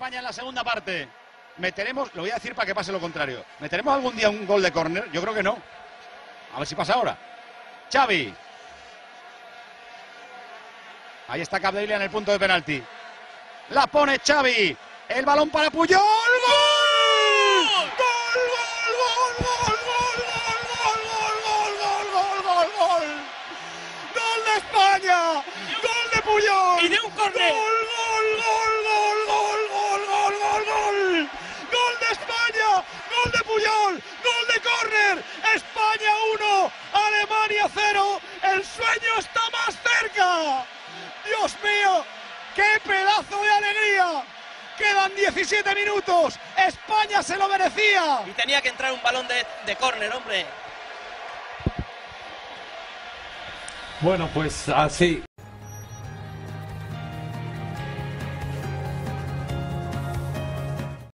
España en la segunda parte. Meteremos, lo voy a decir para que pase lo contrario. ¿Meteremos algún día un gol de córner? Yo creo que no. A ver si pasa ahora. Xavi. Ahí está Capdevila en el punto de penalti. La pone Xavi. El balón para Puyol. ¡Gol! España. Gol de Puyol. Y de un córner. ¡Alemania 0! ¡El sueño está más cerca! ¡Dios mío! ¡Qué pedazo de alegría! Quedan 17 minutos. España se lo merecía. Y tenía que entrar un balón de, de córner, hombre. Bueno, pues así.